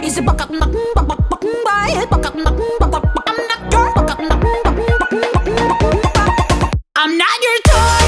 Is it bakak nak bak bak bak bay? I'm not your toy.